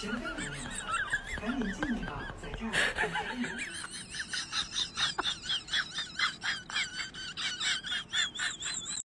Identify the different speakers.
Speaker 1: 行，干你娘，赶紧进去吧，在这儿。